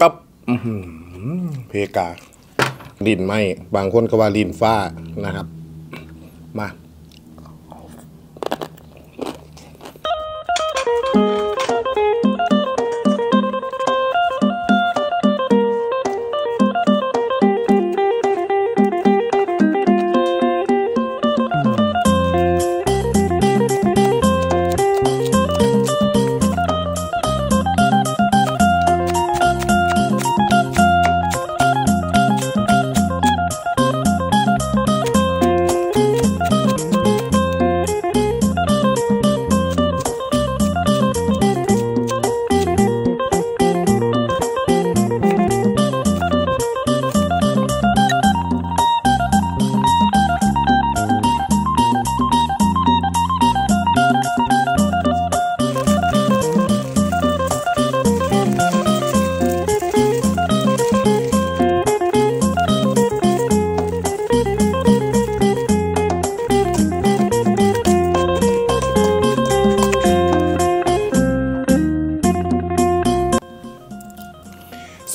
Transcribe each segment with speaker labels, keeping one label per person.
Speaker 1: ปั๊บเพกาดินไหมบางคนก็ว่าดินฟ้านะครับ มา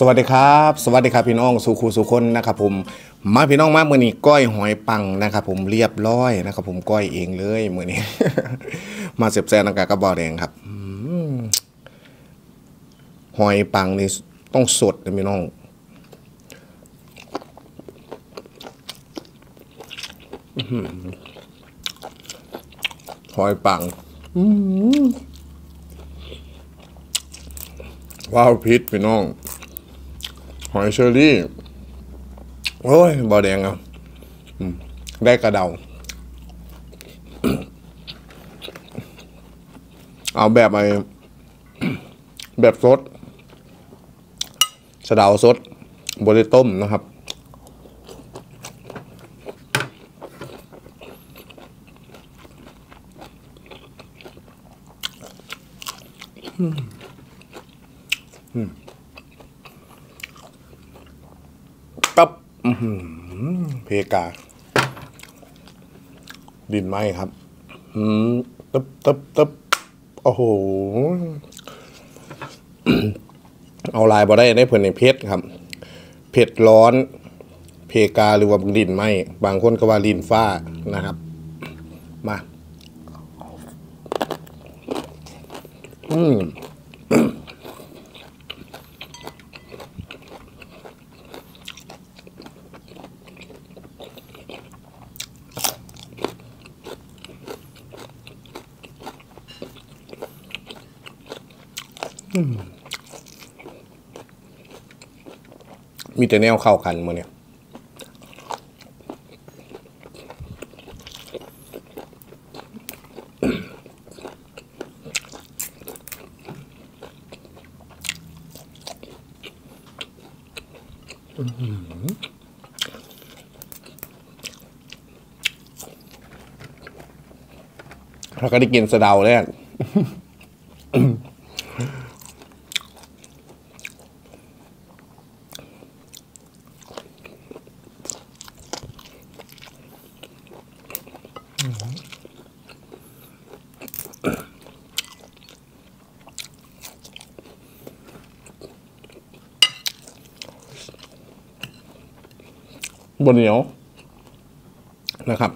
Speaker 1: สวัสดีครับ สวัสดีครับพี่น้องสุขูสุคนนะครับผมมาพี่น้องมาเมื่อนี้ก้อยหอยปังนะครับผมเรียบร้อยนะครับผมก้อยเองเลยเมื่อนี้ มาเสียบแซนอากาศกระบอกแดงครับอหอยปังนี่ต้องสดนะพี่น้องหอยปังว้าวพิษพี่น้อง หอยเชอรี่ โอ้ยบอแดงอะได้กระเดา เอาแบบไอ้แบบสดสะเดาสดบริต้มนะครับ อื้อหือ เพกา ดินไหมครับ อืมตึ๊บตึ๊บตึ๊บโอ้โห เอาลายบอได้ได้เพิ่นในเพชรครับ เผ็ดร้อน เพกาหรือว่าดินไหมบางคนก็ว่าดินฟ้านะครับ มา อืม มีแต่แนวเข้ากันมาเนี่ยเราก็ได้กินสะเดาแล้ว บนเหนียวนะครับ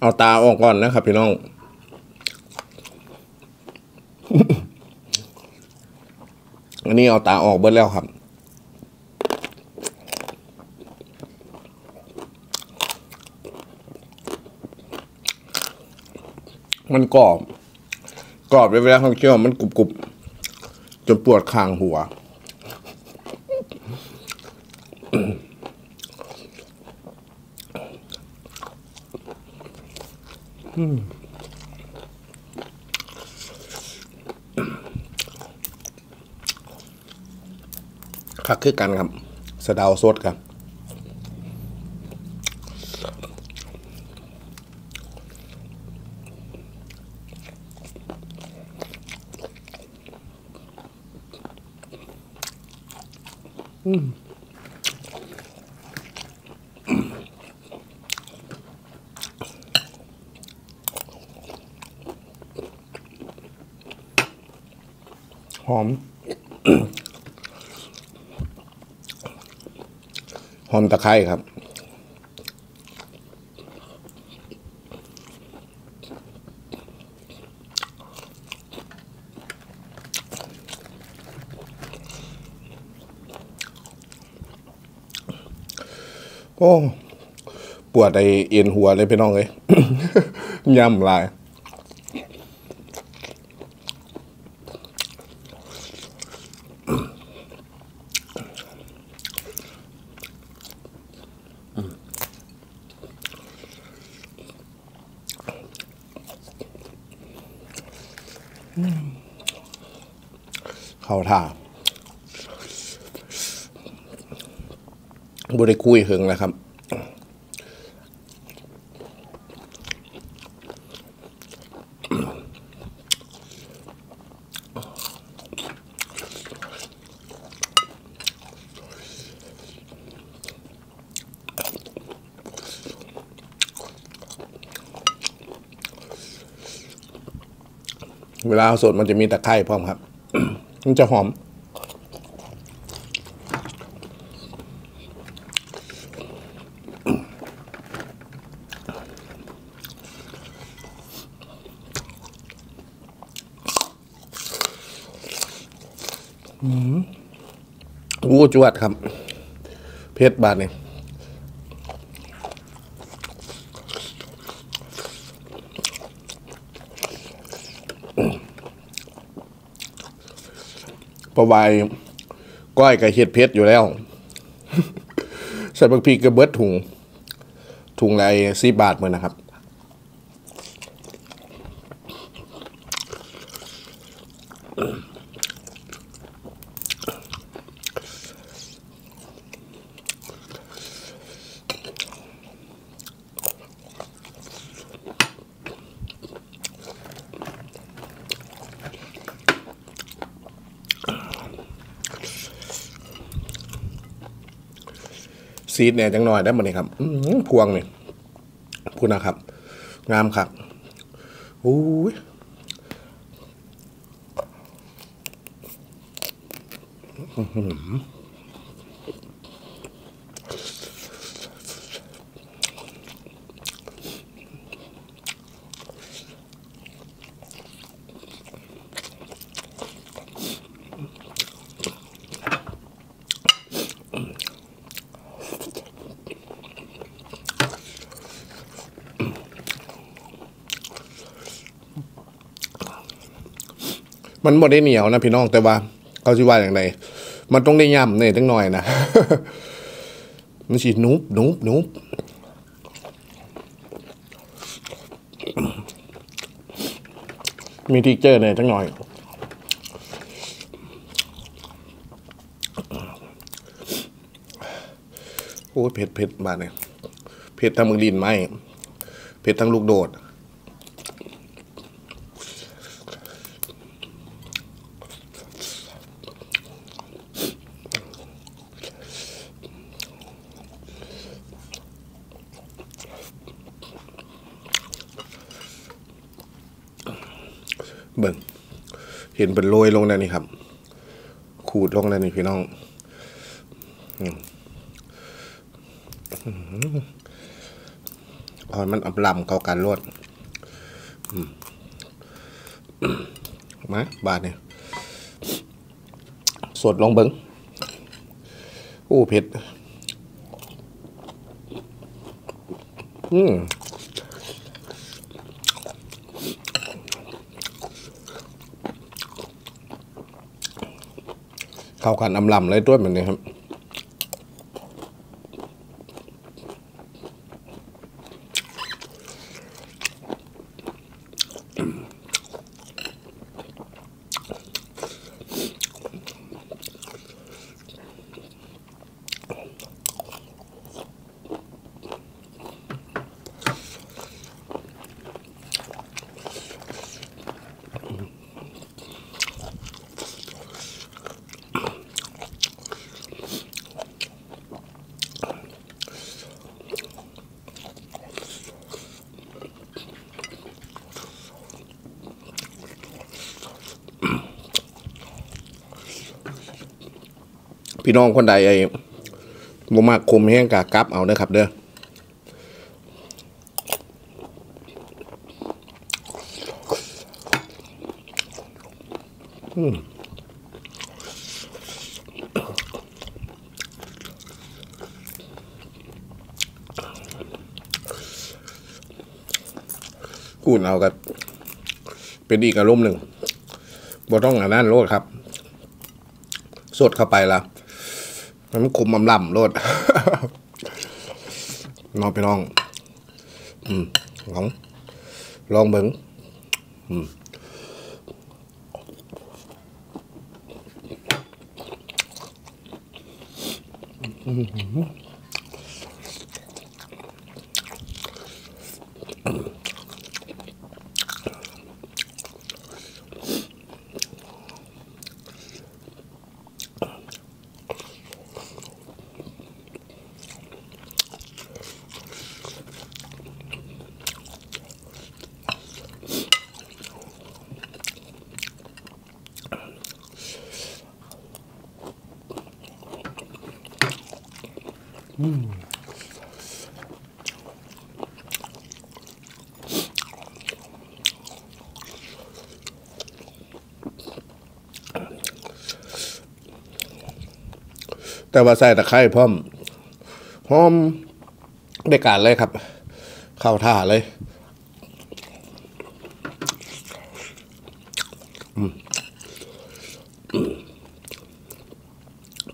Speaker 1: เอาตาออกก่อนนะครับพี่น้องอันนี้เอาตาออกเบิดแล้วครับ มันกรอบ กรอบเวลาเขาเคี่ยวมันกรุบกรุบๆจนปวดคางหัวคักคือกันครับ สะดาวสดครับ หอม หอมตะไคร้ครับ อ้ปวดไอเอ็นหัวเลยพี่น้องเลยย่ำลายเข้าท่า บุได้คุยหึงนะครับ เวลาสดมันจะมีตะไคร่พร้อมครับ มันจะหอม อู้ จวดครับ เพชรบาทนี่ประวายก้อยกับเห็ดเพชรอยู่แล้ว ใส่บางพีกระเบิดถุง ถุงละสี่บาทเหมือนนะครับ ซีดเนี่ยจังหน่อยได้หมดเลยครับพวงเนี่ยพูดนะครับ งามครับอู้ยอือ มันบ่ได้เหนียวนะพี่น้องแต่ว่าเขาสิว่าอย่างไรมันต้องได้ย่ำเนี่ยจังหน่อยนะมันสินุบนุบนุบมีทิกเจอร์เนี่ยจังหน่อยโอ้เผ็ดเผ็ดมาเนี่ยเผ็ดทั้งมึงดินไหมเผ็ดทั้งลูกโดด นเป็นโรยลงแล้วนี่ครับ ขูดลงแล้วนี่พี่น้องอ่อนมันอำลำเขากันรวดมาบาทเนี่ยสดลองเบิ่งอู้เผ็ด อืม เข้ากันอำลำเลยด้วยเหมือนนี้ครับ พี่น้องคนใดไอ้บ่มากคมแห้งกะกับเอาเด้อครับ เด้ออืมกูนเอากับเป็นอีกอารมณ์หนึ่งบ่ต้องอันนั้นโลดครับ สดเข้าไปละ มันคุมมำล่ำโลดน้องพี่น้อง อืมลอง ลองเบิ้งอืมอืม แต่ว่าใส่ตะไคร้พร้อมหอมได้การเลยครับ เข้าท่าเลย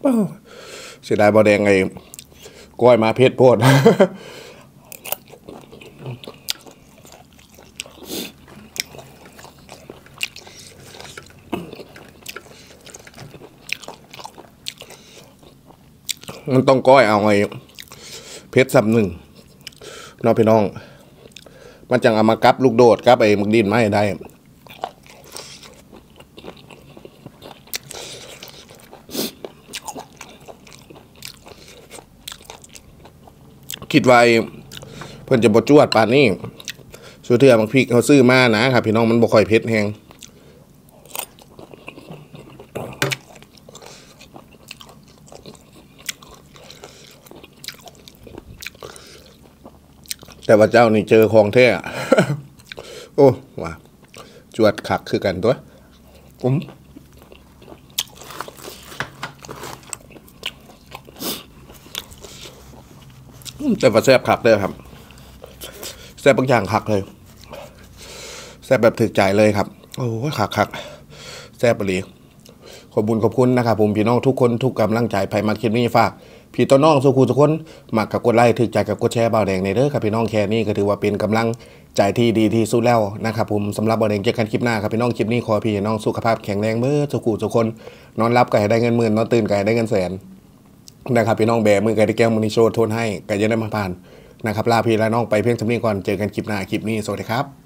Speaker 1: เอ้าเสียดายบอแดงไง ก้อยมาเพชรโพดมันต้องก้อยเอาไงเพชรสับหนึ่งน้องพี่น้อง มันจังเอามากับลูกโดดกับไอ้มึกดินไม่ได้ คิดไว้เพื่อนจะบดจวดป่านนี้สุดเทือบางพริกเขาซื้อมานะครับพี่น้องมันบ่ค่อยเผ็ดแฮงแต่ว่าเจ้านี่เจอของแท้โอ้ว่าจวดขักคือกันตัวอืม แต่ว่าแซ่บขักเลยครับแซ่บบางอย่างขักเลยแซ่บแบบถึกใจเลยครับ โอ้ยขักขักแซ่บไปเลยขอบคุญขอบคุณนะครับผมพี่น้องทุกคนทุกกำลังใจไปมาคลิปนี้ฝากพี่ต้นน้องสุขูทุกคนมักกับกดไลค์ถึกใจกับกดแชร์เบาแดงในเด้อครับพี่น้องแค่นี้ก็ถือว่าเป็นกำลังใจที่ดีที่สุดแล้วนะครับผมสำหรับเบาแดงเจอกันคลิปหน้าครับพี่น้องคลิปนี้ขอพี่น้องสุขภาพแข็งแรงเมื่อสุขูทุกคน นอนรับก็ให้ได้เงินหมื่นนอนตื่นก็ให้ได้เงินแสน นะครับพี่น้องแบมือกันที่แก้วมือนิโชดโทนให้ก็จะได้มาผ่านนะครับลาพี่และน้องไปเพียงเท่านี้ก่อนเจอกันคลิปหน้าคลิปนี้สวัสดีครับ